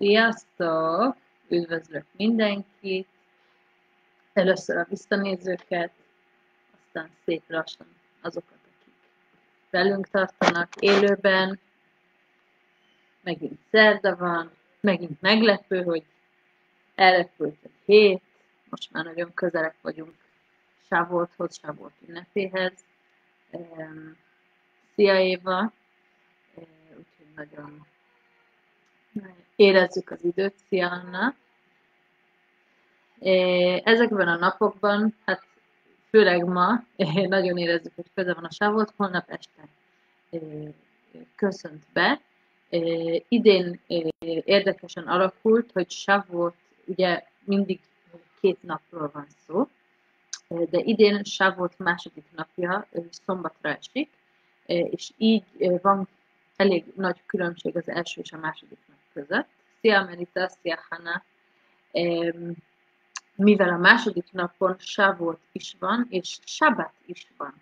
Sziasztok! Üdvözlök mindenkit! Először a visszanézőket, aztán szép lassan azokat, akik velünk tartanak élőben. Megint szerda van, megint meglepő, hogy elrepült egy hét, most már nagyon közelek vagyunk Sávolthoz, Sávolt ünnepéhez. Szia Éva! Úgyhogy nagyon érezzük az időt, szia Anna! Ezekben a napokban, hát főleg ma, nagyon érezzük, hogy köze van a sávolt, holnap este köszönt be. Idén érdekesen alakult, hogy Sávot ugye mindig két napról van szó, de idén Sávot második napja szombatra esik, és így van elég nagy különbség az első és a második között. Szia Merita, szia Hanna! Mivel a második napon Sávot is van, és Sabat is van.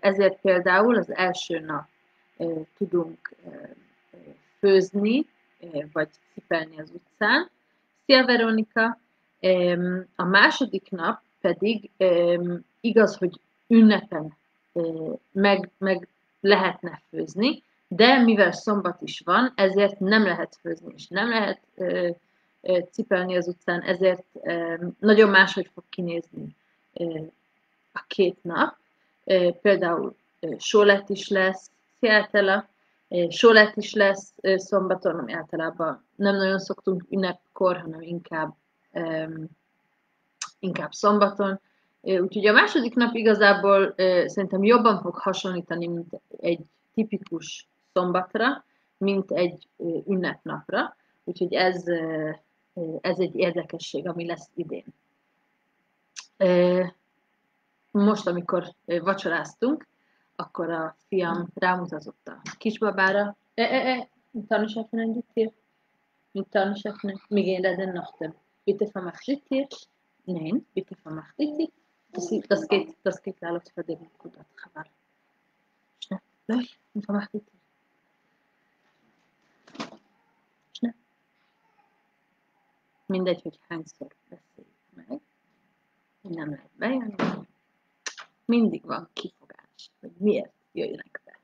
Ezért például az első nap tudunk főzni, vagy cipelni az utcán. Szia Veronika! A második nap pedig igaz, hogy ünnepen meg, meg lehetne főzni, de mivel szombat is van, ezért nem lehet főzni, és nem lehet ö, ö, cipelni az utcán, ezért ö, nagyon máshogy fog kinézni ö, a két nap. Ö, például ö, sólet is lesz, Seattle, sólet is lesz ö, szombaton, ami általában nem nagyon szoktunk ünnepkor, hanem inkább, ö, inkább szombaton. Úgyhogy a második nap igazából szerintem jobban fog hasonlítani, mint egy tipikus szombatra, mint egy ünnepnapra. Úgyhogy ez, ez egy érdekesség, ami lesz idén. Most, amikor vacsoráztunk, akkor a fiam rámutatott a kisbabára. E, e, e, tanulsz öffnen ditt hier? Mit tanulsz öffnen? Még én redden nachtem. Bitte vermach dit hier? Nein, bitte vermach dit hier. Das, geht, das geht alles für den Kudat. Schnell, los, vermach mindegy, hogy hányszor beszéljük meg, nem lehet bejönni, mindig van kifogás, hogy miért jöjjenek be.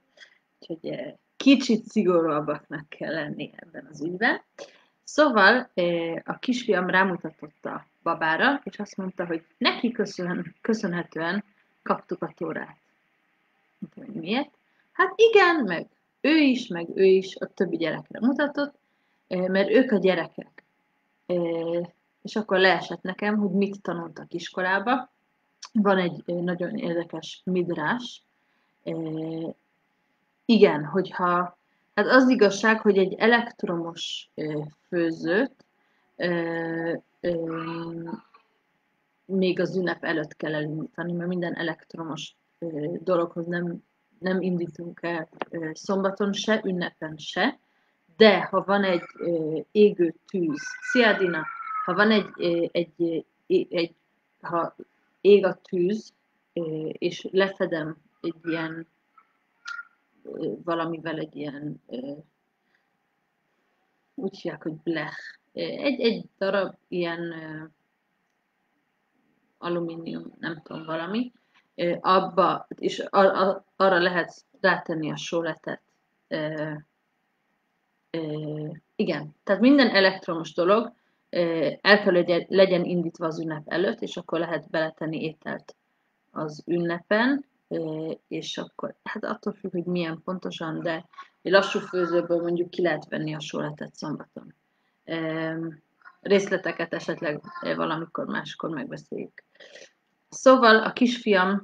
Úgyhogy eh, kicsit szigorúabbaknak kell lenni ebben az ügyben. Szóval eh, a kisfiam rámutatott a babára, és azt mondta, hogy neki köszön, köszönhetően kaptuk a tórát. Hogy miért? Hát igen, meg ő is, meg ő is a többi gyerekre mutatott, eh, mert ők a gyerekek és akkor leesett nekem, hogy mit tanultak iskolába. Van egy nagyon érdekes midrás. Igen, hogyha, hát az igazság, hogy egy elektromos főzőt még az ünnep előtt kell elindítani, mert minden elektromos dologhoz nem, nem indítunk el szombaton se, ünnepen se, de ha van egy égő tűz, szia Dina, ha van egy, egy, egy, egy ha ég a tűz, és lefedem egy ilyen valamivel egy ilyen úgy hívják, hogy blech. Egy, egy darab ilyen alumínium, nem tudom, valami, abba, és arra lehet rátenni a sóletet, igen, tehát minden elektromos dolog el kell, legyen indítva az ünnep előtt, és akkor lehet beletenni ételt az ünnepen, és akkor, hát attól függ, hogy milyen pontosan, de egy lassú főzőből mondjuk ki lehet venni a sóletet szombaton. Részleteket esetleg valamikor máskor megbeszéljük. Szóval a kisfiam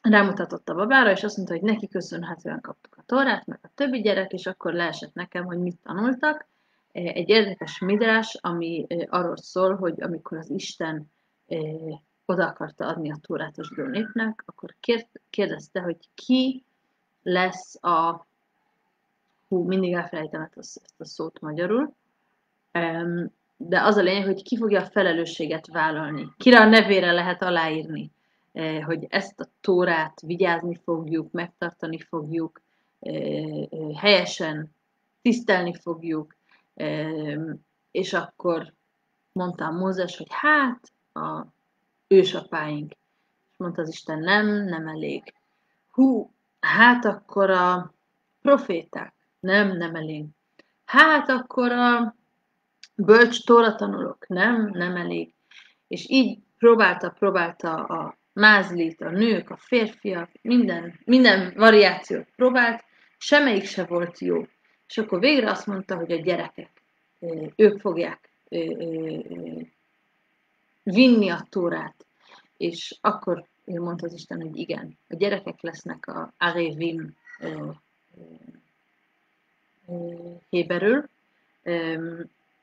rámutatott a babára, és azt mondta, hogy neki köszönhetően kaptuk a torát, meg a többi gyerek, és akkor leesett nekem, hogy mit tanultak. Egy érdekes midrás, ami arról szól, hogy amikor az Isten oda akarta adni a zsidó népnek, akkor kérdezte, hogy ki lesz a... Hú, mindig elfelejtem ezt a szót magyarul. De az a lényeg, hogy ki fogja a felelősséget vállalni. Kire a nevére lehet aláírni hogy ezt a tórát vigyázni fogjuk, megtartani fogjuk, eh, eh, helyesen tisztelni fogjuk, és akkor mondta Mózes, hogy hát a ősapáink. És mondta az Isten, nem, nem elég. Hú, hát akkor a proféták, nem, nem elég. Hát akkor a bölcs tóratanulók, nem, nem elég. És így próbálta, próbálta a mázlit, a nők, a férfiak, minden, minden variációt próbált, semmelyik se volt jó. És akkor végre azt mondta, hogy a gyerekek, ők fogják vinni a tórát. És akkor mondta az Isten, hogy igen, a gyerekek lesznek a Arévim héberül,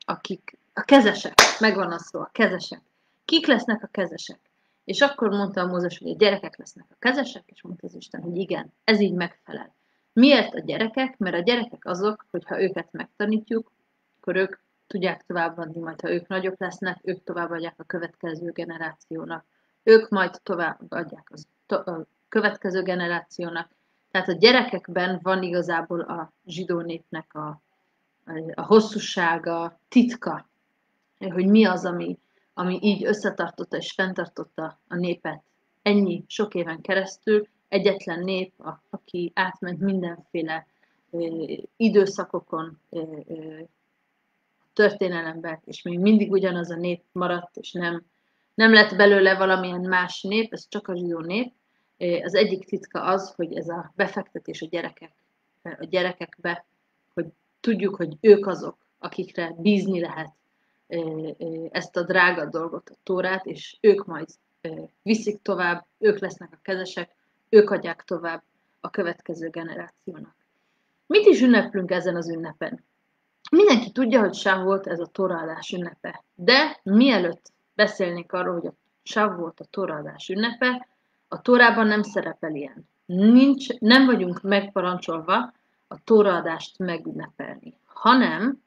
akik a kezesek, megvan az szó, a kezesek. Kik lesznek a kezesek? És akkor mondta a Mózes, hogy a gyerekek lesznek a kezesek, és mondta az Isten, hogy igen, ez így megfelel. Miért a gyerekek? Mert a gyerekek azok, hogyha őket megtanítjuk, akkor ők tudják továbbadni, majd ha ők nagyok lesznek, ők továbbadják a következő generációnak. Ők majd továbbadják az, a következő generációnak. Tehát a gyerekekben van igazából a zsidó népnek a, a hosszúsága, titka, hogy mi az, ami, ami így összetartotta és fenntartotta a népet ennyi sok éven keresztül, egyetlen nép, aki átment mindenféle időszakokon, történelembe, és még mindig ugyanaz a nép maradt, és nem, nem lett belőle valamilyen más nép, ez csak a zsidó nép. Az egyik titka az, hogy ez a befektetés a gyerekek, a gyerekekbe, hogy tudjuk, hogy ők azok, akikre bízni lehet ezt a drága dolgot, a tórát, és ők majd viszik tovább, ők lesznek a kezesek, ők adják tovább a következő generációnak. Mit is ünneplünk ezen az ünnepen? Mindenki tudja, hogy Sáv volt ez a torálás ünnepe, de mielőtt beszélnék arról, hogy a Sáv volt a torálás ünnepe, a Tórában nem szerepel ilyen. Nincs, nem vagyunk megparancsolva a tóradást megünnepelni, hanem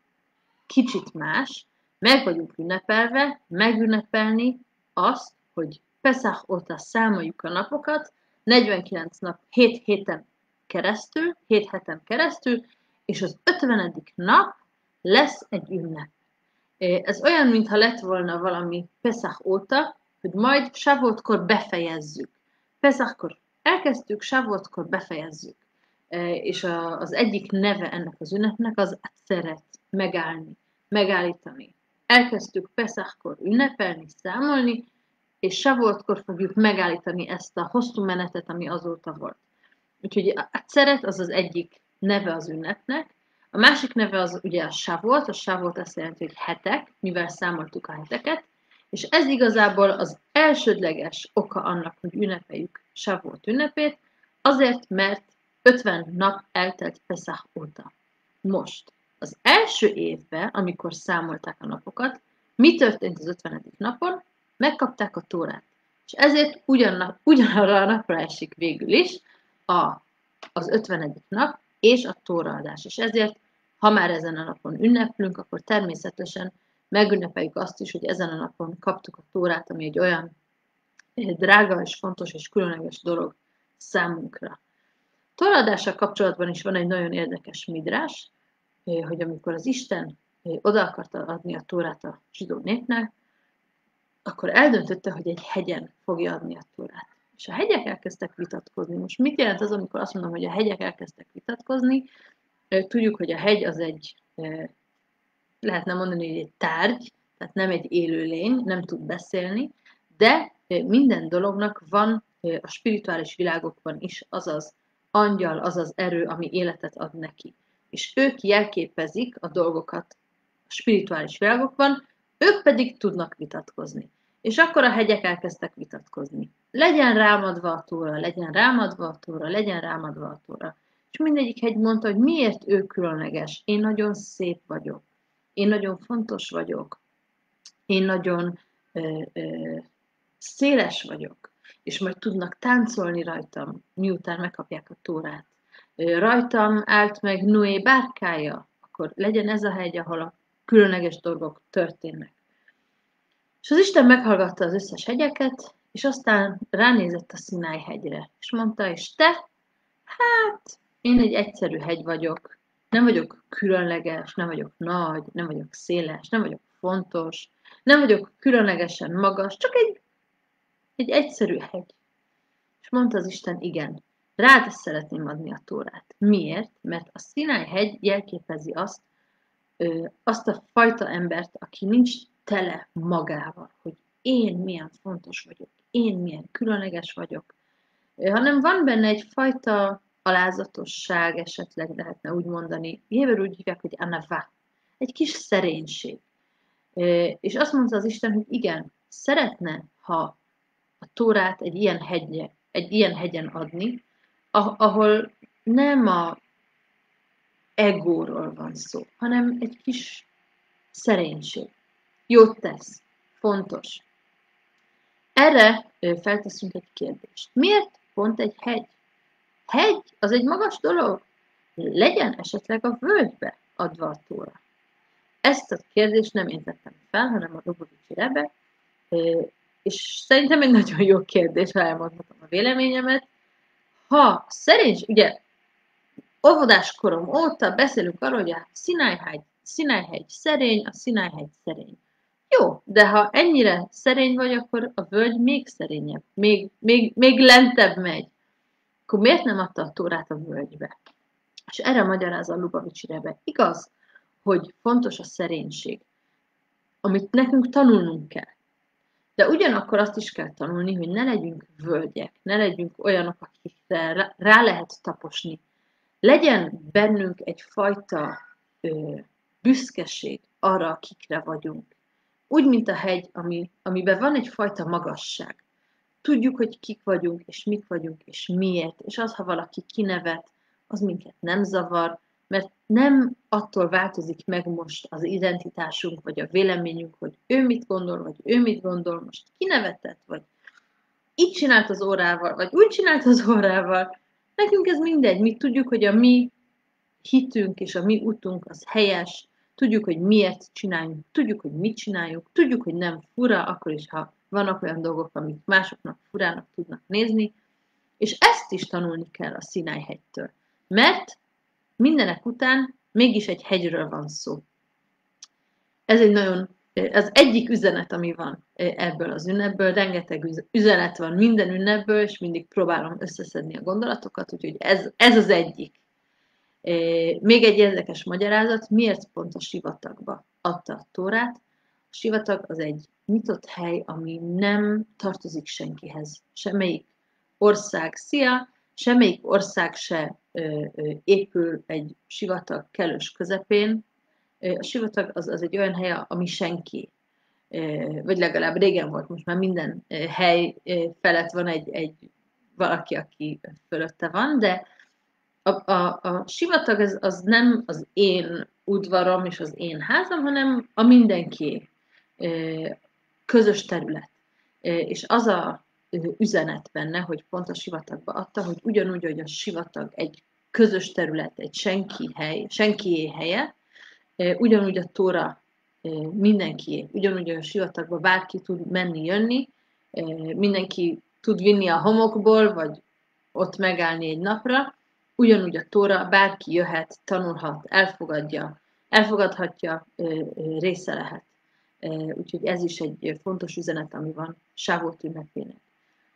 kicsit más, meg vagyunk ünnepelve, megünnepelni azt, hogy Peszach óta számoljuk a napokat, 49 nap, 7 héten keresztül, 7 heten keresztül, és az 50. nap lesz egy ünnep. Ez olyan, mintha lett volna valami Pesach óta, hogy majd Savotkor befejezzük. Pesachkor elkezdtük, Savotkor befejezzük. És az egyik neve ennek az ünnepnek az szeret, megállni, megállítani. Elkezdtük Pesachkor ünnepelni, számolni, és Savotkor fogjuk megállítani ezt a hosszú menetet, ami azóta volt. Úgyhogy a szeret az az egyik neve az ünnepnek, a másik neve az ugye a Savolt, a Savolt azt jelenti, hogy hetek, mivel számoltuk a heteket, és ez igazából az elsődleges oka annak, hogy ünnepeljük Savolt ünnepét, azért, mert 50 nap eltelt Pesach óta. Most, az első évben, amikor számolták a napokat, mi történt az 50. napon? Megkapták a tórát. És ezért ugyanna, ugyanarra a napra esik végül is a, az 50. nap, és a tóraadás. És ezért, ha már ezen a napon ünneplünk, akkor természetesen megünnepeljük azt is, hogy ezen a napon kaptuk a tórát, ami egy olyan drága és fontos és különleges dolog számunkra. Tóradással kapcsolatban is van egy nagyon érdekes midrás, hogy amikor az Isten oda akarta adni a tórát a zsidó népnek, akkor eldöntötte, hogy egy hegyen fogja adni a tórát és a hegyek elkezdtek vitatkozni. Most mit jelent az, amikor azt mondom, hogy a hegyek elkezdtek vitatkozni? Tudjuk, hogy a hegy az egy, lehetne mondani, hogy egy tárgy, tehát nem egy élőlény, nem tud beszélni, de minden dolognak van a spirituális világokban is azaz angyal, azaz erő, ami életet ad neki. És ők jelképezik a dolgokat a spirituális világokban, ők pedig tudnak vitatkozni. És akkor a hegyek elkezdtek vitatkozni. Legyen rámadva a tóra, legyen rámadva a tóra, legyen rámadva a tóra. És mindegyik hegy mondta, hogy miért ő különleges. Én nagyon szép vagyok. Én nagyon fontos vagyok. Én nagyon ö, ö, széles vagyok. És majd tudnak táncolni rajtam, miután megkapják a tórát. Rajtam állt meg Noé bárkája, akkor legyen ez a hegy, ahol a különleges dolgok történnek. És az Isten meghallgatta az összes hegyeket, és aztán ránézett a Szináj hegyre, és mondta, és te? Hát, én egy egyszerű hegy vagyok, Nem vagyok különleges, nem vagyok nagy, nem vagyok széles, nem vagyok fontos, nem vagyok különlegesen magas, csak egy, egy egyszerű hegy. És mondta az Isten, igen, rád szeretném adni a tórát. Miért? Mert a Sinai hegy jelképezi azt, ö, azt a fajta embert, aki nincs tele magával, hogy én milyen fontos vagyok, én milyen különleges vagyok, hanem van benne egyfajta alázatosság, esetleg lehetne úgy mondani, Jéver úgy hívják, hogy anava, egy kis szerénység. És azt mondta az Isten, hogy igen, szeretne, ha a Tórát egy ilyen, hegye, egy ilyen hegyen adni, ahol nem a egóról van szó, hanem egy kis szerénység. Jót tesz, fontos. Erre felteszünk egy kérdést. Miért pont egy hegy? Hegy az egy magas dolog. Legyen esetleg a völgybe adva a tóra. Ezt a kérdést nem én tettem fel, hanem a Lubovicsi Rebe, és szerintem egy nagyon jó kérdés, ha elmondhatom a véleményemet. Ha szerint, ugye, óvodáskorom óta beszélünk arról, hogy a Sinai-hegy, Sinai-hegy szerény, a Sinai-hegy szerény. Jó, de ha ennyire szerény vagy, akkor a völgy még szerényebb, még, még, még lentebb megy. Akkor miért nem adta a tórát a völgybe? És erre magyaráz a Lubavicsi Rebe. Igaz, hogy fontos a szerénység, amit nekünk tanulnunk kell. De ugyanakkor azt is kell tanulni, hogy ne legyünk völgyek, ne legyünk olyanok, akikre rá lehet taposni. Legyen bennünk egyfajta ö, büszkeség arra, akikre vagyunk. Úgy, mint a hegy, ami, amiben van egyfajta magasság. Tudjuk, hogy kik vagyunk, és mik vagyunk, és miért, és az, ha valaki kinevet, az minket nem zavar, mert nem attól változik meg most az identitásunk, vagy a véleményünk, hogy ő mit gondol, vagy ő mit gondol, most kinevetett, vagy így csinált az órával, vagy úgy csinált az órával. Nekünk ez mindegy, mi tudjuk, hogy a mi hitünk és a mi utunk az helyes, tudjuk, hogy miért csináljunk, tudjuk, hogy mit csináljuk, tudjuk, hogy nem fura, akkor is, ha vannak olyan dolgok, amik másoknak furának tudnak nézni, és ezt is tanulni kell a Sinai hegytől. Mert mindenek után mégis egy hegyről van szó. Ez egy nagyon, az egyik üzenet, ami van ebből az ünnepből, rengeteg üzenet van minden ünnepből, és mindig próbálom összeszedni a gondolatokat, úgyhogy ez, ez az egyik. Még egy érdekes magyarázat, miért pont a sivatagba adta a tórát. A sivatag az egy nyitott hely, ami nem tartozik senkihez. Semmelyik ország szia, semmelyik ország se épül egy sivatag kellős közepén. A sivatag az, az egy olyan hely, ami senki, vagy legalább régen volt, most már minden hely felett van egy, egy valaki, aki fölötte van, de a, a, a sivatag az, az nem az én udvarom és az én házam, hanem a mindenki közös terület. És az a üzenet benne, hogy pont a sivatagba adta, hogy ugyanúgy, hogy a sivatag egy közös terület, egy senki hely, senkié helye, ugyanúgy a tóra mindenki, ugyanúgy a sivatagba bárki tud menni, jönni, mindenki tud vinni a homokból, vagy ott megállni egy napra, ugyanúgy a tóra bárki jöhet, tanulhat, elfogadja, elfogadhatja, része lehet. Úgyhogy ez is egy fontos üzenet, ami van Sávót ünnepének.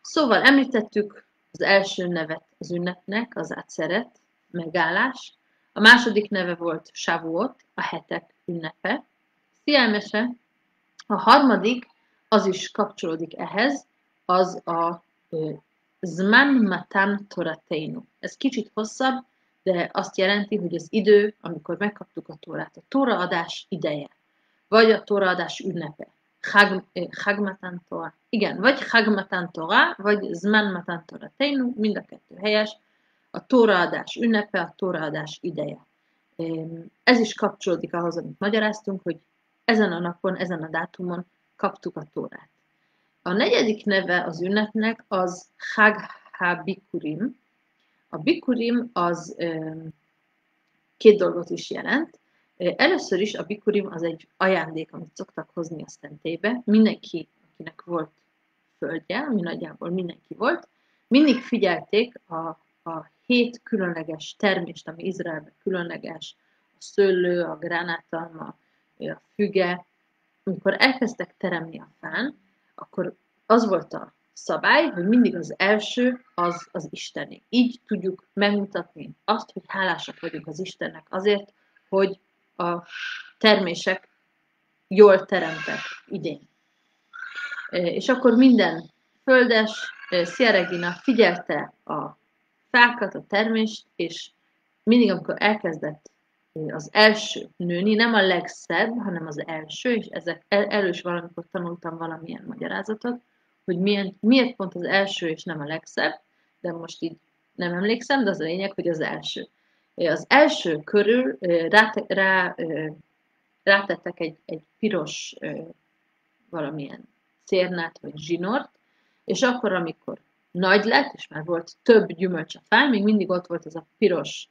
Szóval említettük az első nevet az ünnepnek, az átszeret, megállás. A második neve volt Sávuot, a hetek ünnepe. Szielmese. A harmadik, az is kapcsolódik ehhez, az a Zman Matan Torateinu. Ez kicsit hosszabb, de azt jelenti, hogy az idő, amikor megkaptuk a Tórát, a Tóraadás ideje, vagy a Tóraadás ünnepe. Chag Matan Torah. Igen, vagy Chag Matan Torah, vagy Zman Matan Torateinu, mind a kettő helyes. A Tóraadás ünnepe, a Tóraadás ideje. Ez is kapcsolódik ahhoz, amit magyaráztunk, hogy ezen a napon, ezen a dátumon kaptuk a Tórát. A negyedik neve az ünnepnek az Chag HaBikurim. A Bikurim az két dolgot is jelent. Először is a Bikurim az egy ajándék, amit szoktak hozni a szentélybe. Mindenki, akinek volt földje, ami nagyjából mindenki volt, mindig figyelték a, a hét különleges termést, ami Izraelben különleges, a szőlő, a gránátalma, a füge, amikor elkezdtek teremni a fán, akkor az volt a szabály, hogy mindig az első az az Isteni. Így tudjuk megmutatni azt, hogy hálásak vagyunk az Istennek azért, hogy a termések jól teremtek idén. És akkor minden földes, Regina figyelte a fákat, a termést, és mindig, amikor elkezdett az első nőni, nem a legszebb, hanem az első, és ezek el, elős valamikor tanultam valamilyen magyarázatot, hogy milyen, miért pont az első és nem a legszebb, de most így nem emlékszem, de az a lényeg, hogy az első. Az első körül rá, rá, rátettek egy, egy piros valamilyen cérnát vagy zsinort, és akkor, amikor nagy lett, és már volt több gyümölcs a fán, még mindig ott volt az a piros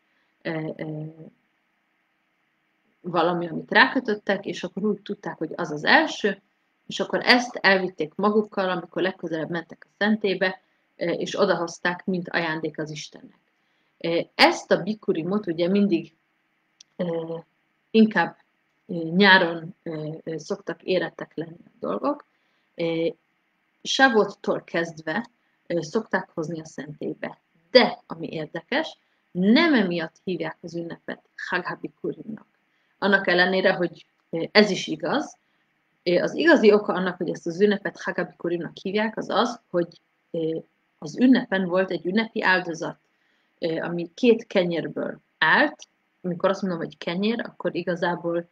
valami, amit rákötöttek, és akkor úgy tudták, hogy az az első, és akkor ezt elvitték magukkal, amikor legközelebb mentek a szentébe, és odahozták, mint ajándék az Istennek. Ezt a bikurimot ugye mindig inkább nyáron szoktak érettek lenni a dolgok. Savottól kezdve szokták hozni a szentébe. De, ami érdekes, nem emiatt hívják az ünnepet Haghabikurimnak. Annak ellenére, hogy ez is igaz, az igazi oka annak, hogy ezt az ünnepet Hagabikurimnak hívják, az az, hogy az ünnepen volt egy ünnepi áldozat, ami két kenyérből állt. Amikor azt mondom, hogy kenyér, akkor igazából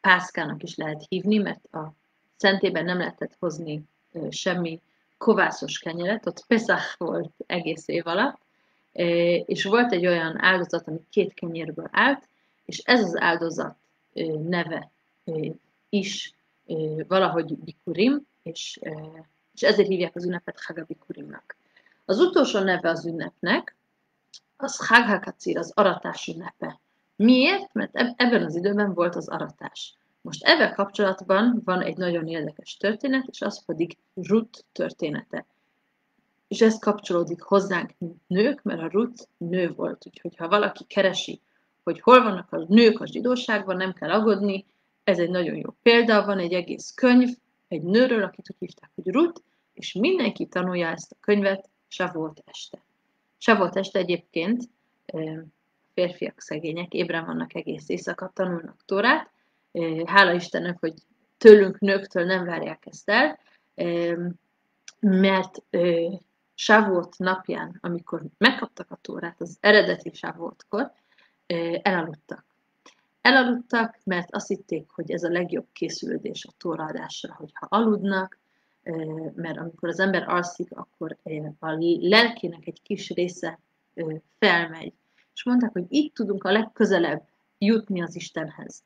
pászkának is lehet hívni, mert a szentében nem lehetett hozni semmi kovászos kenyeret, ott Pesach volt egész év alatt, és volt egy olyan áldozat, ami két kenyérből állt, és ez az áldozat neve is valahogy bikurim, és, és ezért hívják az ünnepet Hagabikurimnak. Az utolsó neve az ünnepnek, az Haghakacir, az aratás ünnepe. Miért? Mert ebben az időben volt az aratás. Most ebben kapcsolatban van egy nagyon érdekes történet, és az pedig Ruth története. És ez kapcsolódik hozzánk, nők, mert a Ruth nő volt. Úgyhogy ha valaki keresi, hogy hol vannak a nők a zsidóságban, nem kell aggódni, ez egy nagyon jó példa, van egy egész könyv egy nőről, akit úgy hívták, hogy Ruth, és mindenki tanulja ezt a könyvet Savolt este. Savolt este egyébként férfiak szegények, ébren vannak egész éjszaka, tanulnak Tórát. Hála Istennek, hogy tőlünk, nőktől nem várják ezt el, mert Savolt napján, amikor megkaptak a Tórát, az eredeti Savoltkor, elaludtak. Elaludtak, mert azt hitték, hogy ez a legjobb készülődés a tóraadásra, hogyha aludnak, mert amikor az ember alszik, akkor a lelkének egy kis része felmegy. És mondták, hogy így tudunk a legközelebb jutni az Istenhez.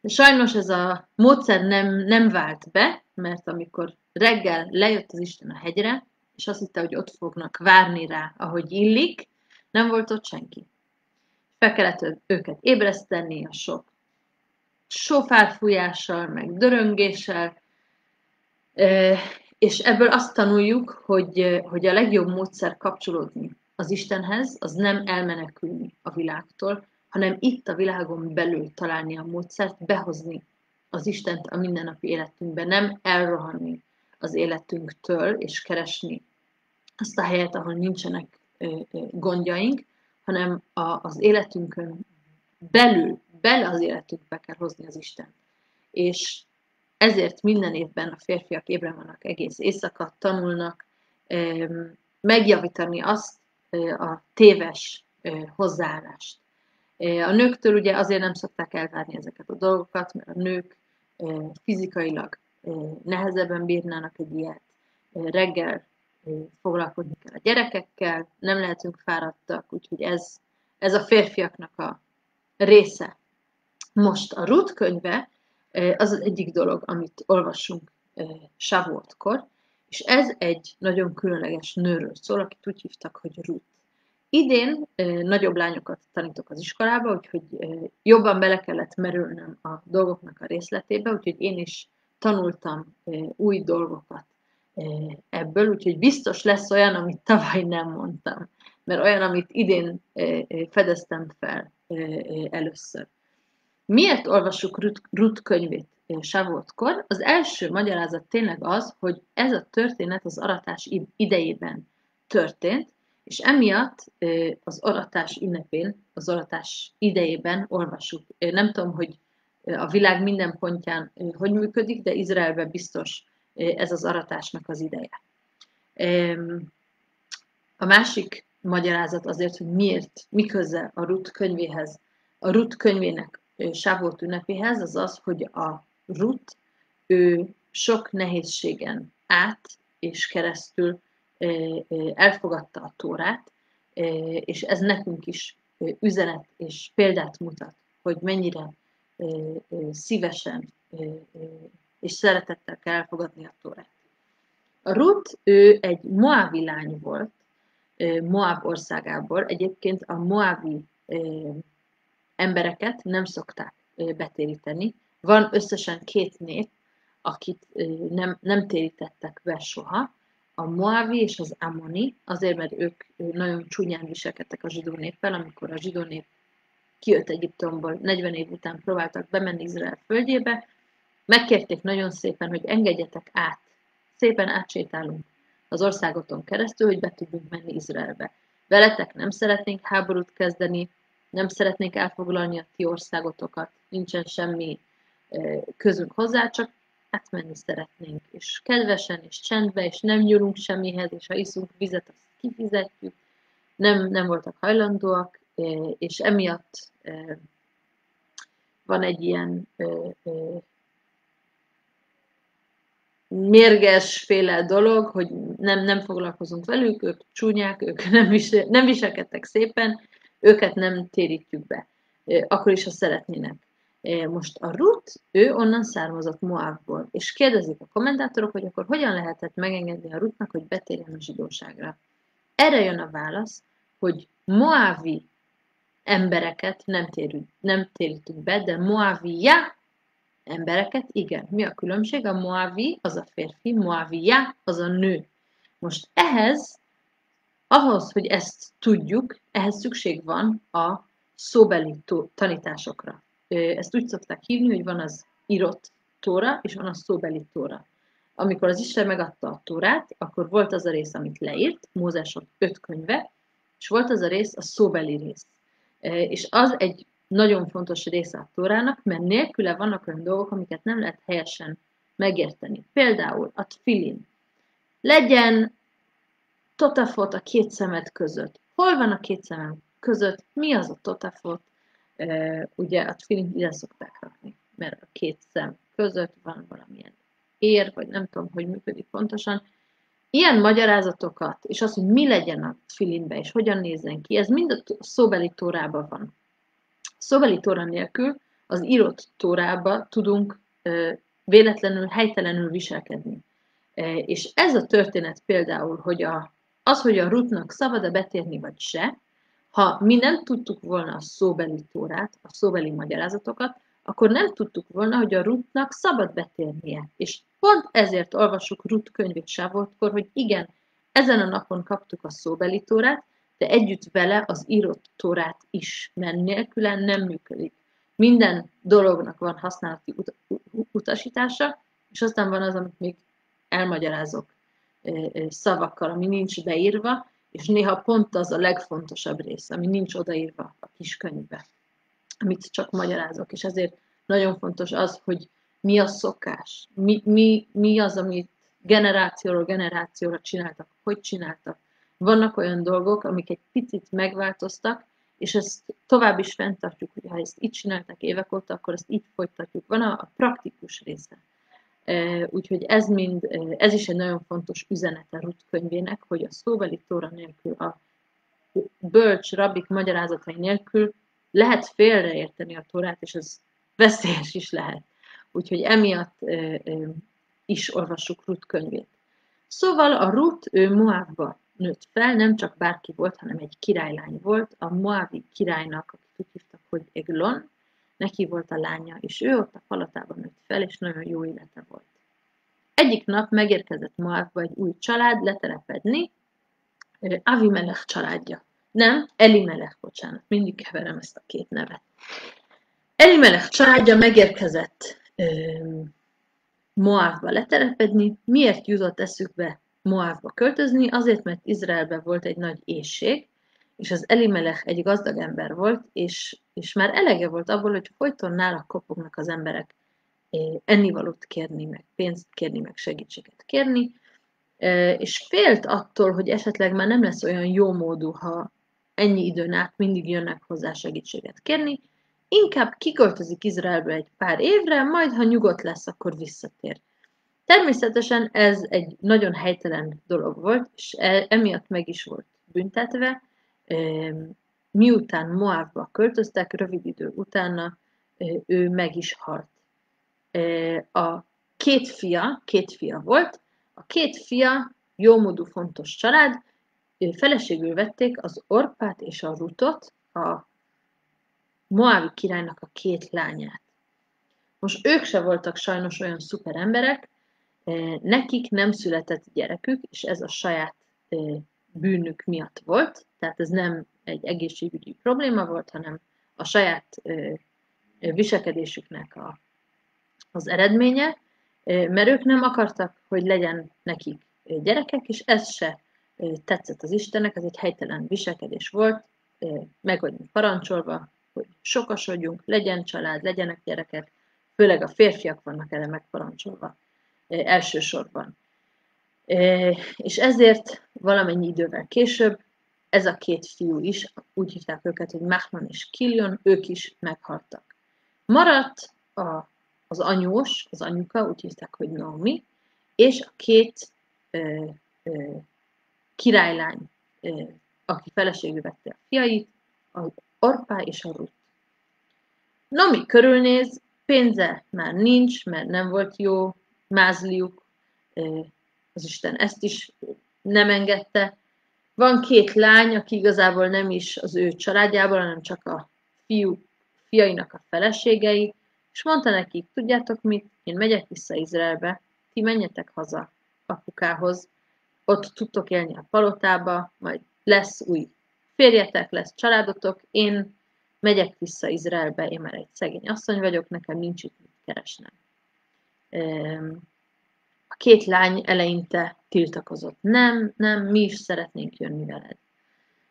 De sajnos ez a módszer nem, nem vált be, mert amikor reggel lejött az Isten a hegyre, és azt hitte, hogy ott fognak várni rá, ahogy illik, nem volt ott senki fel kellett őket ébreszteni a sok sofárfújással, meg döröngéssel, és ebből azt tanuljuk, hogy, hogy a legjobb módszer kapcsolódni az Istenhez, az nem elmenekülni a világtól, hanem itt a világon belül találni a módszert, behozni az Istent a mindennapi életünkbe, nem elrohanni az életünktől, és keresni azt a helyet, ahol nincsenek gondjaink, hanem a, az életünkön belül, bele az életünkbe kell hozni az Isten. És ezért minden évben a férfiak ébren vannak egész éjszaka, tanulnak megjavítani azt a téves hozzáállást. A nőktől ugye azért nem szokták elvárni ezeket a dolgokat, mert a nők fizikailag nehezebben bírnának egy ilyet. Reggel foglalkozni kell a gyerekekkel, nem lehetünk fáradtak, úgyhogy ez, ez a férfiaknak a része. Most a Ruth könyve az az egyik dolog, amit olvasunk Savoltkor, és ez egy nagyon különleges nőről szól, akit úgy hívtak, hogy Ruth. Idén nagyobb lányokat tanítok az iskolába, úgyhogy jobban bele kellett merülnöm a dolgoknak a részletébe, úgyhogy én is tanultam új dolgokat ebből, úgyhogy biztos lesz olyan, amit tavaly nem mondtam, mert olyan, amit idén fedeztem fel először. Miért olvassuk Rut, Rut könyvét Savotkor? Az első magyarázat tényleg az, hogy ez a történet az aratás idejében történt, és emiatt az aratás ünnepén, az aratás idejében olvassuk. Nem tudom, hogy a világ minden pontján hogy működik, de Izraelben biztos ez az aratásnak az ideje. A másik magyarázat azért, hogy miért, mi köze a Rut könyvéhez, a Rut könyvének Sávót ünnepéhez, az az, hogy a Rut, ő sok nehézségen át és keresztül elfogadta a Tórát, és ez nekünk is üzenet és példát mutat, hogy mennyire szívesen és szeretettel kell elfogadni a Tórát. A Rut, ő egy Moabi lány volt, Moab országából. Egyébként a Moabi embereket nem szokták betéríteni. Van összesen két nép, akit nem, nem térítettek be soha, a Moavi és az Amoni, azért, mert ők nagyon csúnyán viselkedtek a zsidó néppel, amikor a zsidó nép kijött Egyiptomból, 40 év után próbáltak bemenni Izrael földjébe, megkérték nagyon szépen, hogy engedjetek át, szépen átsétálunk az országoton keresztül, hogy be tudjunk menni Izraelbe. Veletek nem szeretnénk háborút kezdeni, nem szeretnénk elfoglalni a ti országotokat, nincsen semmi közünk hozzá, csak átmenni szeretnénk, és kedvesen, és csendbe, és nem nyúlunk semmihez, és ha iszunk vizet, azt kifizetjük. Nem, nem voltak hajlandóak, és emiatt van egy ilyen mérgesféle dolog, hogy nem, nem foglalkozunk velük, ők csúnyák, ők nem, visel, nem viselkedtek szépen, őket nem térítjük be, akkor is, ha szeretnének. Most a Ruth, ő onnan származott Moabból, és kérdezik a kommentátorok, hogy akkor hogyan lehetett megengedni a Ruthnak, hogy betérjen a zsidóságra. Erre jön a válasz, hogy Moavi embereket nem, térünk, nem térítünk be, de Moavia embereket igen. Mi a különbség? A Moavi az a férfi, Moavia az a nő. Most ehhez, ahhoz, hogy ezt tudjuk, ehhez szükség van a szóbeli tanításokra ezt úgy szokták hívni, hogy van az írott tóra, és van a szóbeli tóra. Amikor az Isten megadta a tórát, akkor volt az a rész, amit leírt, Mózesok öt könyve, és volt az a rész, a szóbeli rész. És az egy nagyon fontos része a tórának, mert nélküle vannak olyan dolgok, amiket nem lehet helyesen megérteni. Például a tfilin. Legyen totafot a két szemed között. Hol van a két szemem között? Mi az a totafot? ugye a tfilint ide szokták rakni, mert a két szem között van valamilyen ér, vagy nem tudom, hogy működik pontosan. Ilyen magyarázatokat, és az, hogy mi legyen a tfilinbe, és hogyan nézzen ki, ez mind a szóbeli tórában van. Szóbeli tóra nélkül az írott tórába tudunk véletlenül, helytelenül viselkedni. És ez a történet például, hogy a, az, hogy a rutnak szabad-e betérni vagy se, ha mi nem tudtuk volna a szóbeli tórát, a szóbeli magyarázatokat, akkor nem tudtuk volna, hogy a Rutnak szabad betérnie. És pont ezért olvassuk Rut könyvét Sávoltkor, hogy igen, ezen a napon kaptuk a szóbeli tórát, de együtt vele az írott tórát is, mert nélkülen nem működik. Minden dolognak van használati ut- utasítása, és aztán van az, amit még elmagyarázok szavakkal, ami nincs beírva, és néha pont az a legfontosabb rész, ami nincs odaírva a kis könyvbe, amit csak magyarázok, és ezért nagyon fontos az, hogy mi a szokás, mi, mi, mi az, amit generációról generációra csináltak, hogy csináltak. Vannak olyan dolgok, amik egy picit megváltoztak, és ezt tovább is fenntartjuk, hogy ha ezt így csinálták évek óta, akkor ezt így folytatjuk. Van a, a praktikus része. Úgyhogy ez mind, ez is egy nagyon fontos üzenete Ruth könyvének, hogy a szóbeli tóra nélkül, a bölcs rabik magyarázatai nélkül lehet félreérteni a tórát, és ez veszélyes is lehet. Úgyhogy emiatt is olvassuk Ruth könyvét. Szóval a Ruth, ő Moabba nőtt fel, nem csak bárki volt, hanem egy királylány volt, a Moabi királynak, akit úgy hívtak, hogy Eglon, neki volt a lánya, és ő ott a palatában nőtt fel, és nagyon jó élete volt. Egyik nap megérkezett Moabba egy új család letelepedni, Avimelech családja. Nem, Elimelech, bocsánat, mindig keverem ezt a két nevet. Elimelech családja megérkezett Moávba letelepedni. Miért jutott eszükbe Moávba költözni? Azért, mert Izraelben volt egy nagy éjség, és az Elimelech egy gazdag ember volt, és, és már elege volt abból, hogy folyton nála kopognak az emberek ennivalót kérni, meg pénzt kérni, meg segítséget kérni, és félt attól, hogy esetleg már nem lesz olyan jó módú, ha ennyi időn át mindig jönnek hozzá segítséget kérni, inkább kiköltözik Izraelbe egy pár évre, majd ha nyugodt lesz, akkor visszatér. Természetesen ez egy nagyon helytelen dolog volt, és e, emiatt meg is volt büntetve. Miután Moabba költöztek, rövid idő utána ő meg is halt. A két fia, két fia volt, a két fia jómódú fontos család, feleségül vették az Orpát és a Rutot, a Moávi királynak a két lányát. Most ők se voltak sajnos olyan szuper emberek, nekik nem született gyerekük, és ez a saját bűnük miatt volt, tehát ez nem egy egészségügyi probléma volt, hanem a saját viselkedésüknek a, az eredménye, mert ők nem akartak, hogy legyen nekik gyerekek, és ez se tetszett az Istennek, ez egy helytelen viselkedés volt, meg vagyunk parancsolva, hogy sokasodjunk, legyen család, legyenek gyerekek, főleg a férfiak vannak erre megparancsolva elsősorban. És ezért valamennyi idővel később ez a két fiú is, úgy hívták őket, hogy Mahman és Kilion, ők is meghaltak. Maradt a, az anyós, az anyuka, úgy hívták, hogy Naomi, és a két ö, ö, királylány, ö, aki feleségül vette a fiait, a Orpá és a Ruth. Nomi körülnéz, pénze már nincs, mert nem volt jó mázliuk, az Isten ezt is nem engedte. Van két lány, aki igazából nem is az ő családjából, hanem csak a fiú, fiainak a feleségei, és mondta nekik, tudjátok mit, én megyek vissza Izraelbe, ti menjetek haza apukához, ott tudtok élni a palotába, majd lesz új férjetek, lesz családotok, én megyek vissza Izraelbe, én már egy szegény asszony vagyok, nekem nincs itt mit keresnem. A két lány eleinte tiltakozott. Nem, nem, mi is szeretnénk jönni veled.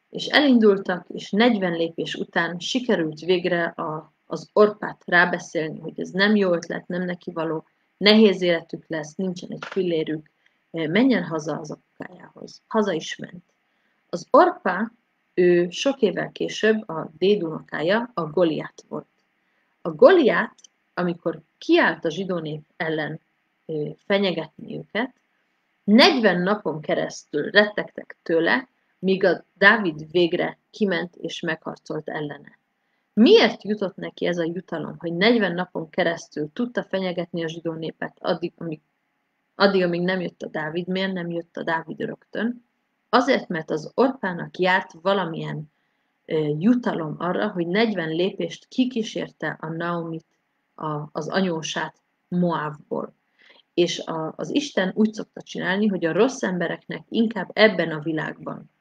És elindultak, és 40 lépés után sikerült végre a, az orpát rábeszélni, hogy ez nem jó ötlet, nem neki való, nehéz életük lesz, nincsen egy fillérük, menjen haza az apukájához. Haza is ment. Az orpá ő sok évvel később a dédunokája a Goliát volt. A Goliát, amikor kiállt a zsidó nép ellen fenyegetni őket, 40 napon keresztül rettegtek tőle, míg a Dávid végre kiment és megharcolt ellene. Miért jutott neki ez a jutalom, hogy 40 napon keresztül tudta fenyegetni a zsidó népet addig, amíg, addig, amíg nem jött a Dávid? Miért nem jött a Dávid rögtön? Azért, mert az Orpának járt valamilyen jutalom arra, hogy 40 lépést kikísérte a Naomit, a, az anyósát Moávból. És a, az Isten úgy szokta csinálni, hogy a rossz embereknek inkább ebben a világban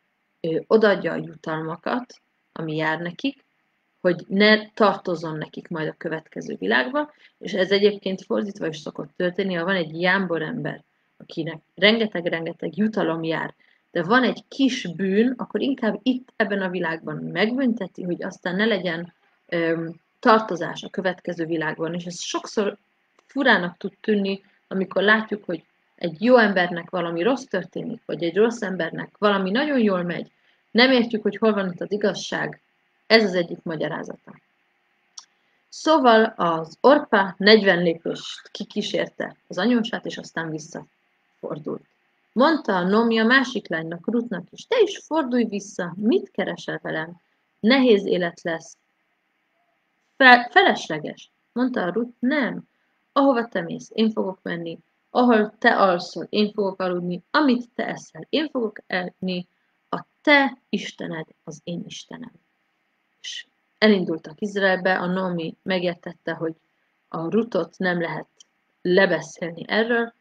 ö, odaadja a jutalmakat, ami jár nekik, hogy ne tartozon nekik majd a következő világba, és ez egyébként fordítva is szokott történni, ha van egy jámbor ember, akinek rengeteg-rengeteg jutalom jár, de van egy kis bűn, akkor inkább itt ebben a világban megbünteti, hogy aztán ne legyen öm, tartozás a következő világban. És ez sokszor furának tud tűnni, amikor látjuk, hogy egy jó embernek valami rossz történik, vagy egy rossz embernek valami nagyon jól megy, nem értjük, hogy hol van itt az igazság, ez az egyik magyarázata. Szóval az Orpa 40 lépést kikísérte az anyósát, és aztán visszafordult. Mondta a Nomi a másik lánynak, Rutnak is, te is fordulj vissza, mit keresel velem? Nehéz élet lesz. Fel, felesleges. Mondta a Rut, nem. Ahova te mész, én fogok menni. Ahol te alszol, én fogok aludni. Amit te eszel, én fogok enni. A te Istened az én Istenem. És elindultak Izraelbe, a Nomi megértette, hogy a Rutot nem lehet lebeszélni erről,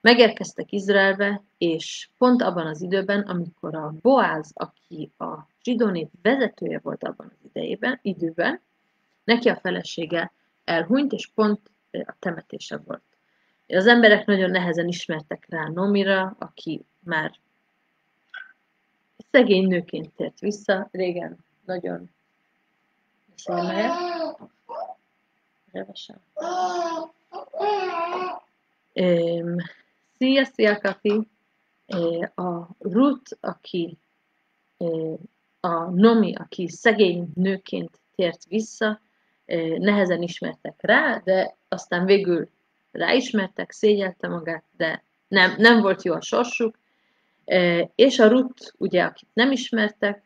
Megérkeztek Izraelbe, és pont abban az időben, amikor a Boáz, aki a zsidó vezetője volt abban az idejében, időben, neki a felesége elhunyt, és pont a temetése volt. Az emberek nagyon nehezen ismertek rá Nomira, aki már szegény nőként tért vissza, régen nagyon szalmája. Szia, szia, Kapi! A Ruth, aki a Nomi, aki szegény nőként tért vissza, nehezen ismertek rá, de aztán végül ráismertek, szégyelte magát, de nem, nem volt jó a sorsuk, és a Ruth, ugye, akit nem ismertek,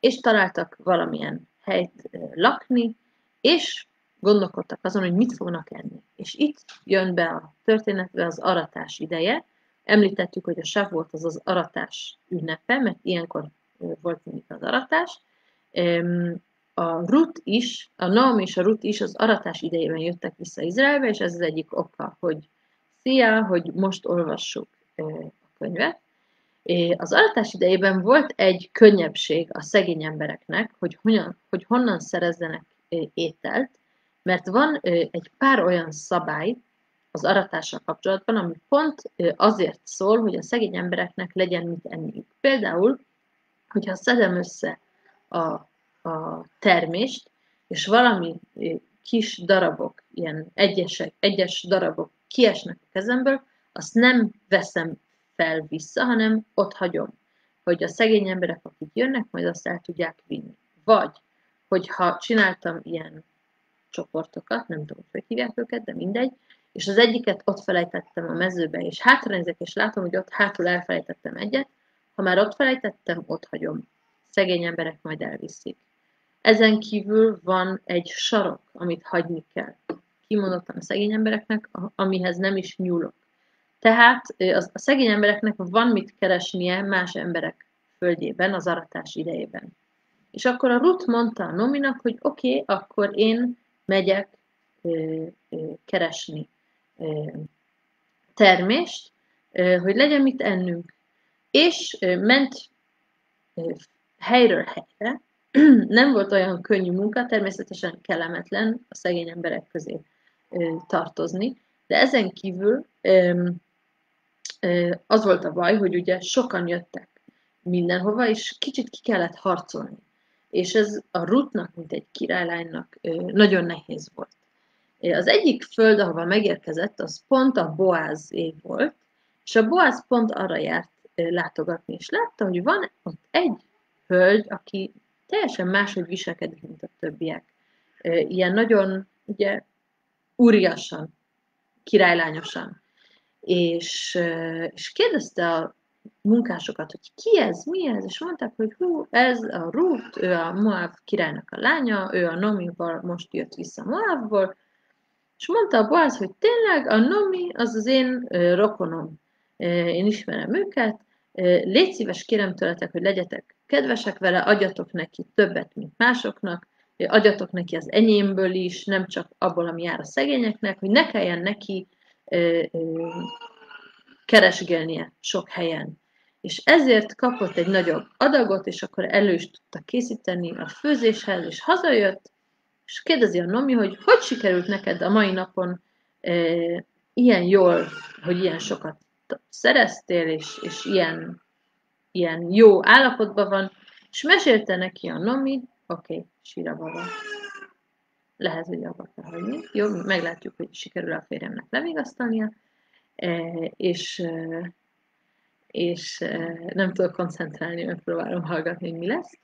és találtak valamilyen helyt lakni, és gondolkodtak azon, hogy mit fognak enni. És itt jön be a történetbe az aratás ideje. Említettük, hogy a sáv volt az az aratás ünnepe, mert ilyenkor volt mindig az aratás. A Rut is, a Naomi és a Rut is az aratás idejében jöttek vissza Izraelbe, és ez az egyik oka, hogy szia, hogy most olvassuk a könyvet. Az aratás idejében volt egy könnyebbség a szegény embereknek, hogy, honnan, hogy honnan szerezzenek ételt, mert van egy pár olyan szabály az aratással kapcsolatban, ami pont azért szól, hogy a szegény embereknek legyen mit enniük. Például, hogyha szedem össze a, a termést, és valami kis darabok, ilyen egyesek, egyes darabok kiesnek a kezemből, azt nem veszem fel vissza, hanem ott hagyom, hogy a szegény emberek, akik jönnek, majd azt el tudják vinni. Vagy, hogyha csináltam ilyen csoportokat, nem tudom, hogy hívják őket, de mindegy, és az egyiket ott felejtettem a mezőbe, és hátranézek, és látom, hogy ott hátul elfelejtettem egyet, ha már ott felejtettem, ott hagyom. Szegény emberek majd elviszik. Ezen kívül van egy sarok, amit hagyni kell. Kimondottan a szegény embereknek, amihez nem is nyúlok. Tehát a szegény embereknek van mit keresnie más emberek földjében az aratás idejében. És akkor a Ruth mondta a Nominak, hogy oké, okay, akkor én megyek keresni termést, hogy legyen mit ennünk. És ment helyről helyre, nem volt olyan könnyű munka, természetesen kellemetlen a szegény emberek közé tartozni, de ezen kívül az volt a baj, hogy ugye sokan jöttek mindenhova, és kicsit ki kellett harcolni. És ez a Rutnak, mint egy királylánynak nagyon nehéz volt. Az egyik föld, ahova megérkezett, az pont a Boáz év volt, és a Boáz pont arra járt látogatni, és látta, hogy van ott egy hölgy, aki teljesen máshogy viselkedik, mint a többiek. Ilyen nagyon, ugye, úriasan, királylányosan. És, és kérdezte a munkásokat, hogy ki ez, mi ez, és mondták, hogy hú, ez a Ruth, ő a Moab királynak a lánya, ő a Nomival most jött vissza Moabból, és mondta a Boaz, hogy tényleg a Nomi az az én rokonom, én ismerem őket, légy szíves, kérem tőletek, hogy legyetek kedvesek vele, adjatok neki többet, mint másoknak, adjatok neki az enyémből is, nem csak abból, ami jár a szegényeknek, hogy ne kelljen neki keresgélnie sok helyen. És ezért kapott egy nagyobb adagot, és akkor elő is tudta készíteni a főzéshez, és hazajött, és kérdezi a Nomi, hogy hogy sikerült neked a mai napon e, ilyen jól, hogy ilyen sokat szereztél, és, és ilyen, ilyen jó állapotban van, és mesélte neki a Nomi, oké, okay, sír a baba. Lehet, hogy abba kell hagyni. Jó, meglátjuk, hogy sikerül a férjemnek levigasztalnia, e, és, e, és e, nem tudok koncentrálni, megpróbálom hallgatni, hogy mi lesz.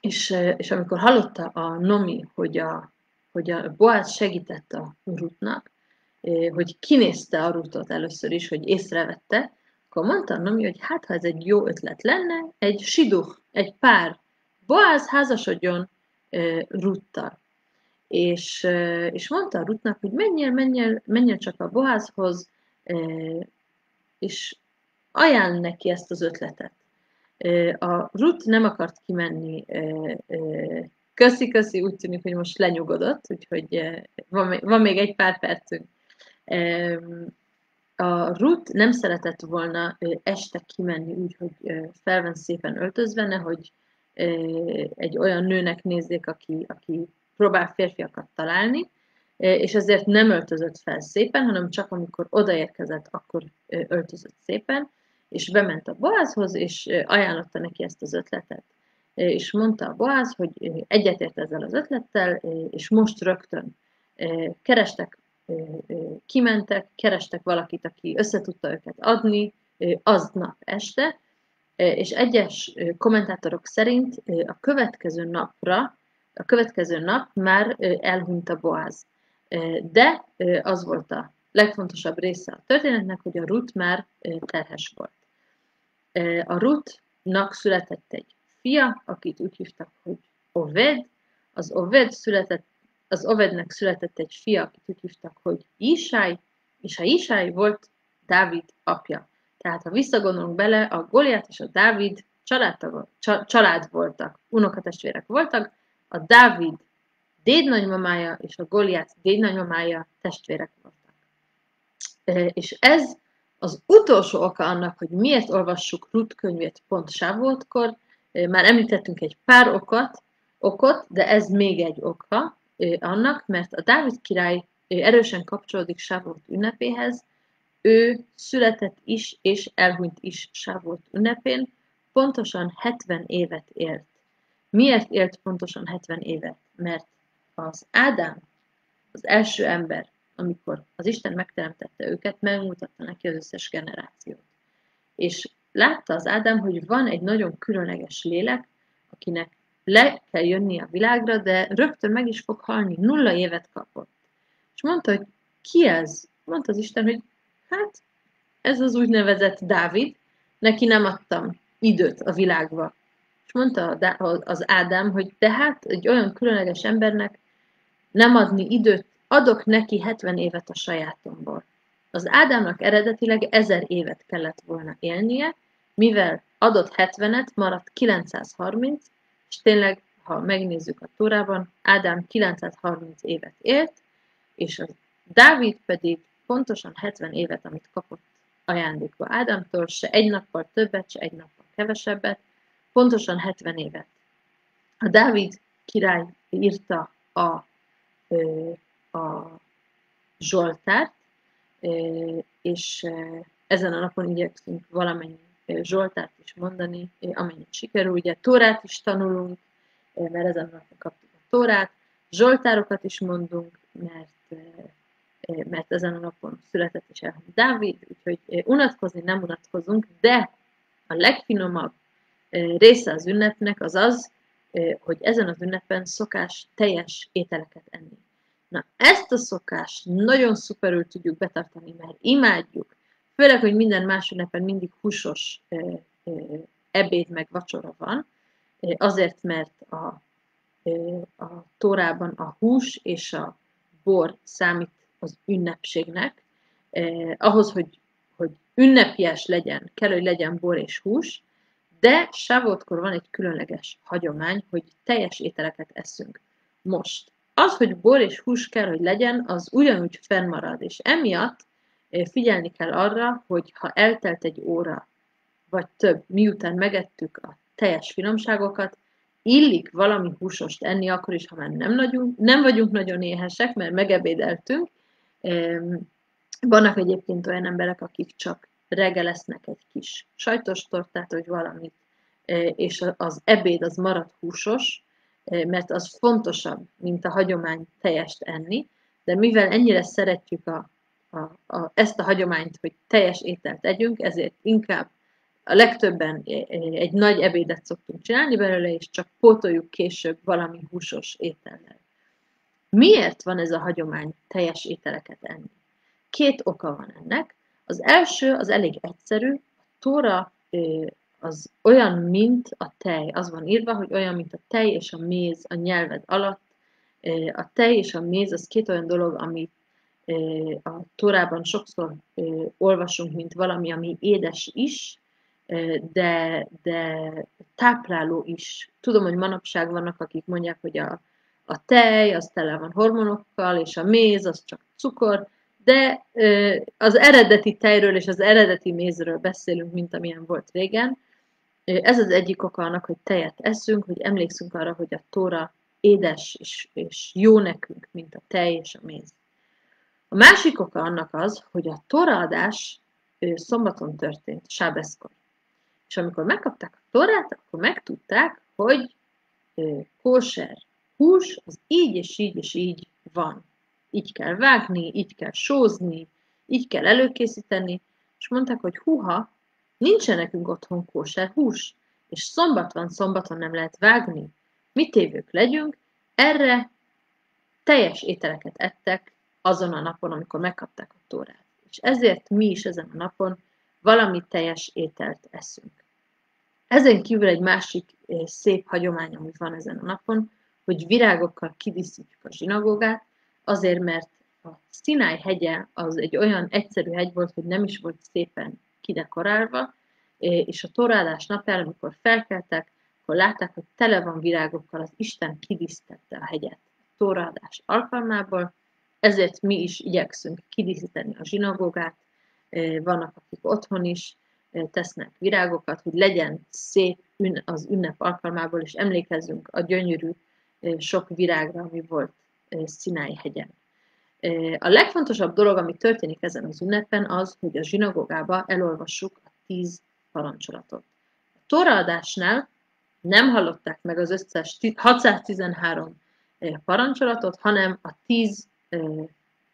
És, és amikor hallotta a Nomi, hogy a, hogy a Boaz segített a Rutnak, hogy kinézte a Rutot először is, hogy észrevette, akkor mondta a hogy hát, ha ez egy jó ötlet lenne, egy siduch, egy pár, Boaz házasodjon Ruttal. És, és mondta a Rutnak, hogy menjen, menjen, menjen csak a Boázhoz, és ajánl neki ezt az ötletet. A Ruth nem akart kimenni, köszi-köszi, úgy tűnik, hogy most lenyugodott, úgyhogy van van még egy pár percünk. A Ruth nem szeretett volna este kimenni úgy, hogy fel van szépen öltözve, nehogy egy olyan nőnek nézzék, aki, aki próbál férfiakat találni, és ezért nem öltözött fel szépen, hanem csak amikor odaérkezett, akkor öltözött szépen, és bement a Boázhoz, és ajánlotta neki ezt az ötletet. És mondta a Boáz, hogy egyetért ezzel az ötlettel, és most rögtön kerestek, kimentek, kerestek valakit, aki összetudta őket adni, aznap este, és egyes kommentátorok szerint a következő napra, a következő nap már elhunyt a Boáz. De az volt a legfontosabb része a történetnek, hogy a Ruth már terhes volt. A Ruthnak született egy fia, akit úgy hívtak, hogy Oved, az Oved született, az Ovednek született egy fia, akit úgy hívtak, hogy Isai, és a Isai volt Dávid apja. Tehát, ha visszagondolunk bele, a Goliát és a Dávid család, voltak, unokatestvérek voltak, a Dávid dédnagymamája és a Goliát dédnagymamája testvérek voltak. És ez az utolsó oka annak, hogy miért olvassuk Ruth könyvét pont Sávoltkor, már említettünk egy pár okat, okot, de ez még egy oka annak, mert a Dávid király erősen kapcsolódik Sávolt ünnepéhez, ő született is és elhunyt is Sávolt ünnepén, pontosan 70 évet élt. Miért élt pontosan 70 évet? Mert az Ádám, az első ember, amikor az Isten megteremtette őket, megmutatta neki az összes generációt. És látta az Ádám, hogy van egy nagyon különleges lélek, akinek le kell jönni a világra, de rögtön meg is fog halni, nulla évet kapott. És mondta, hogy ki ez? Mondta az Isten, hogy hát ez az úgynevezett Dávid, neki nem adtam időt a világba. És mondta az Ádám, hogy de hát egy olyan különleges embernek nem adni időt, adok neki 70 évet a sajátomból. Az Ádámnak eredetileg ezer évet kellett volna élnie, mivel adott 70-et, maradt 930, és tényleg, ha megnézzük a Tórában, Ádám 930 évet élt, és a Dávid pedig pontosan 70 évet, amit kapott ajándékba Ádámtól, se egy nappal többet, se egy nappal kevesebbet, pontosan 70 évet. A Dávid király írta a, a Zsoltárt, és ezen a napon igyekszünk valamennyi Zsoltárt is mondani, amennyit sikerül. Ugye Tórát is tanulunk, mert ezen napon kaptuk a Tórát. Zsoltárokat is mondunk, mert, mert ezen a napon született és elhunyt Dávid, úgyhogy unatkozni nem unatkozunk, de a legfinomabb része az ünnepnek az az, hogy ezen az ünnepen szokás teljes ételeket enni. Na, ezt a szokást nagyon szuperül tudjuk betartani, mert imádjuk, főleg, hogy minden más ünnepen mindig húsos ebéd meg vacsora van, azért, mert a, a tórában a hús és a bor számít az ünnepségnek. ahhoz, hogy, hogy ünnepjes legyen, kell, hogy legyen bor és hús, de sávotkor van egy különleges hagyomány, hogy teljes ételeket eszünk. Most, az, hogy bor és hús kell, hogy legyen, az ugyanúgy fennmarad, és emiatt eh, figyelni kell arra, hogy ha eltelt egy óra, vagy több, miután megettük a teljes finomságokat, illik valami húsost enni, akkor is, ha már nem, nagyon, nem vagyunk nagyon éhesek, mert megebédeltünk. Vannak egyébként olyan emberek, akik csak reggelesznek egy kis sajtos tortát, vagy valamit, és az ebéd az marad húsos, mert az fontosabb, mint a hagyomány teljest enni, de mivel ennyire szeretjük a, a, a, ezt a hagyományt, hogy teljes ételt együnk, ezért inkább a legtöbben egy nagy ebédet szoktunk csinálni belőle, és csak pótoljuk később valami húsos étellel. Miért van ez a hagyomány teljes ételeket enni? Két oka van ennek. Az első az elég egyszerű, a tóra az olyan, mint a tej. Az van írva, hogy olyan, mint a tej és a méz a nyelved alatt. A tej és a méz az két olyan dolog, amit a Tórában sokszor olvasunk, mint valami, ami édes is, de, de tápláló is. Tudom, hogy manapság vannak, akik mondják, hogy a, a tej az tele van hormonokkal, és a méz az csak cukor, de az eredeti tejről és az eredeti mézről beszélünk, mint amilyen volt régen. Ez az egyik oka annak, hogy tejet eszünk, hogy emlékszünk arra, hogy a tóra édes és, és jó nekünk, mint a tej és a méz. A másik oka annak az, hogy a toraadás szombaton történt, sábeszkor. És amikor megkapták a torát, akkor megtudták, hogy kóser hús az így és így és így van. Így kell vágni, így kell sózni, így kell előkészíteni, és mondták, hogy huha, nincsen nekünk otthon kóser hús, és szombat van, szombaton nem lehet vágni. Mi tévők legyünk, erre teljes ételeket ettek azon a napon, amikor megkapták a tórát. És ezért mi is ezen a napon valami teljes ételt eszünk. Ezen kívül egy másik szép hagyomány, ami van ezen a napon, hogy virágokkal kidíszítjük a zsinagógát, azért, mert a Sinai hegye az egy olyan egyszerű hegy volt, hogy nem is volt szépen kidekorálva, és a torálás napján, amikor felkeltek, akkor látták, hogy tele van virágokkal, az Isten kidíszítette a hegyet a torálás alkalmából, ezért mi is igyekszünk kidíszíteni a zsinagógát, vannak, akik otthon is tesznek virágokat, hogy legyen szép az ünnep alkalmából, és emlékezzünk a gyönyörű sok virágra, ami volt Sinai hegyen. A legfontosabb dolog, ami történik ezen az ünnepen, az, hogy a zsinagógába elolvassuk a tíz parancsolatot. A toraadásnál nem hallották meg az összes 613 parancsolatot, hanem a tíz,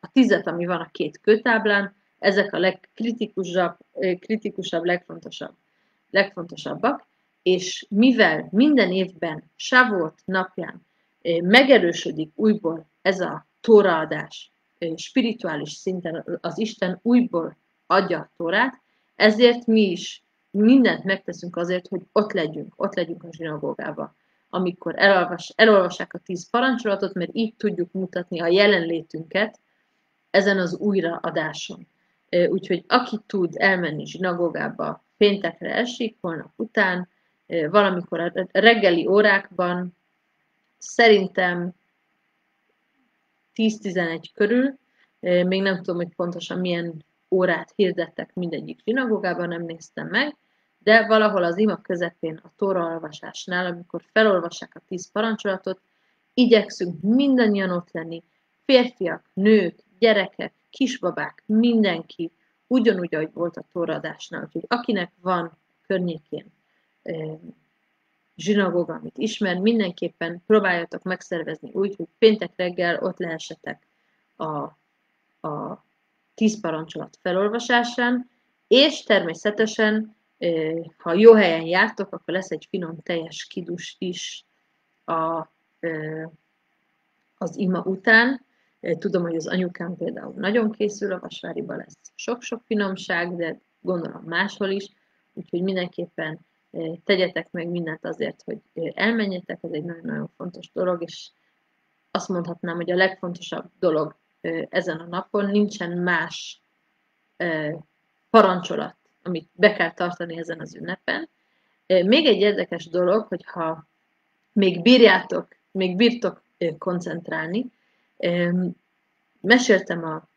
a tízet, ami van a két kőtáblán, ezek a legkritikusabb, kritikusabb legfontosabb, legfontosabbak, és mivel minden évben Savot napján megerősödik újból ez a tóraadás, spirituális szinten az Isten újból adja a tórát, ezért mi is mindent megteszünk azért, hogy ott legyünk, ott legyünk a zsinagógába, amikor elolvas, elolvassák a tíz parancsolatot, mert így tudjuk mutatni a jelenlétünket ezen az újraadáson. Úgyhogy aki tud elmenni zsinagógába péntekre esik, holnap után, valamikor a reggeli órákban, szerintem 10-11 körül, még nem tudom, hogy pontosan milyen órát hirdettek mindegyik zsinagógában, nem néztem meg, de valahol az ima közepén a tóraolvasásnál, amikor felolvassák a tíz parancsolatot, igyekszünk mindannyian ott lenni, férfiak, nők, gyerekek, kisbabák, mindenki, ugyanúgy, ahogy volt a tóraadásnál. Úgyhogy akinek van környékén zsinagóga, amit ismer, mindenképpen próbáljatok megszervezni úgy, hogy péntek reggel ott lehessetek a, a tíz parancsolat felolvasásán, és természetesen, ha jó helyen jártok, akkor lesz egy finom teljes kidus is a, az ima után. Tudom, hogy az anyukám például nagyon készül, a vasváriba lesz sok-sok finomság, de gondolom máshol is, úgyhogy mindenképpen tegyetek meg mindent azért, hogy elmenjetek, ez egy nagyon-nagyon fontos dolog, és azt mondhatnám, hogy a legfontosabb dolog ezen a napon nincsen más parancsolat, amit be kell tartani ezen az ünnepen. Még egy érdekes dolog, hogyha még bírjátok, még bírtok koncentrálni, meséltem a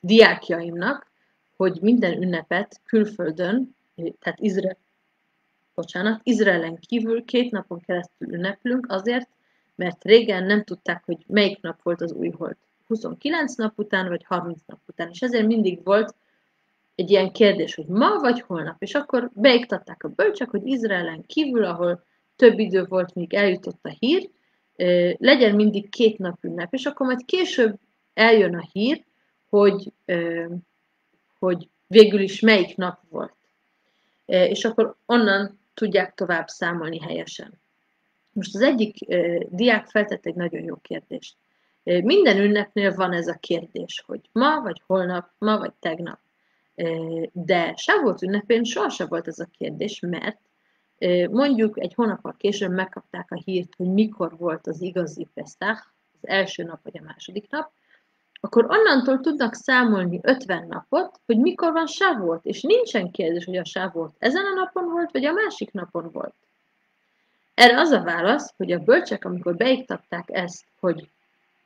diákjaimnak, hogy minden ünnepet külföldön, tehát Izrael, bocsánat, Izraelen kívül két napon keresztül ünneplünk azért, mert régen nem tudták, hogy melyik nap volt az új hold. 29 nap után, vagy 30 nap után. És ezért mindig volt egy ilyen kérdés, hogy ma vagy holnap. És akkor beiktatták a bölcsek, hogy Izraelen kívül, ahol több idő volt, míg eljutott a hír, legyen mindig két nap ünnep. És akkor majd később eljön a hír, hogy, hogy végül is melyik nap volt. És akkor onnan tudják tovább számolni helyesen. Most az egyik diák feltett egy nagyon jó kérdést. Minden ünnepnél van ez a kérdés, hogy ma vagy holnap, ma vagy tegnap. De Sávolt ünnepén sohasem volt ez a kérdés, mert mondjuk egy hónappal később megkapták a hírt, hogy mikor volt az igazi Pesztach, az első nap vagy a második nap, akkor onnantól tudnak számolni 50 napot, hogy mikor van Sávolt, és nincsen kérdés, hogy a Sávolt ezen a napon volt, vagy a másik napon volt. Erre az a válasz, hogy a bölcsek, amikor beiktatták ezt, hogy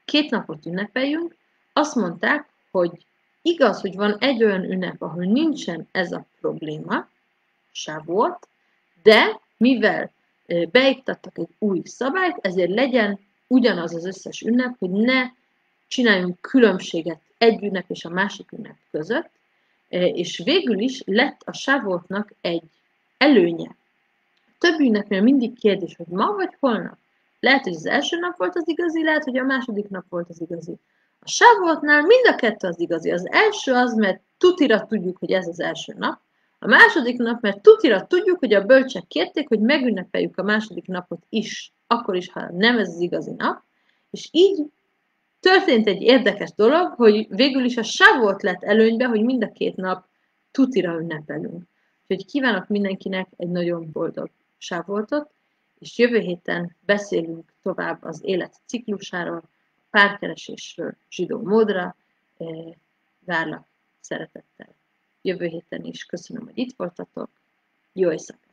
két napot ünnepeljünk, azt mondták, hogy igaz, hogy van egy olyan ünnep, ahol nincsen ez a probléma, Sávolt, de mivel beiktattak egy új szabályt, ezért legyen ugyanaz az összes ünnep, hogy ne csináljunk különbséget egy ünnep és a másik ünnep között, és végül is lett a Sávoltnak egy előnye. Több ünnepnél mindig kérdés, hogy ma vagy holnap. Lehet, hogy az első nap volt az igazi, lehet, hogy a második nap volt az igazi. A mind a kettő az igazi. Az első az, mert tutira tudjuk, hogy ez az első nap. A második nap, mert tutira tudjuk, hogy a bölcsek kérték, hogy megünnepeljük a második napot is, akkor is, ha nem ez az igazi nap. És így történt egy érdekes dolog, hogy végül is a Sávolt lett előnybe, hogy mind a két nap tutira ünnepelünk. Úgyhogy kívánok mindenkinek egy nagyon boldog Sávoltot, és jövő héten beszélünk tovább az élet ciklusáról, párkeresésről, zsidó módra. Várlak szeretettel jövő héten is. Köszönöm, hogy itt voltatok. Jó éjszakát!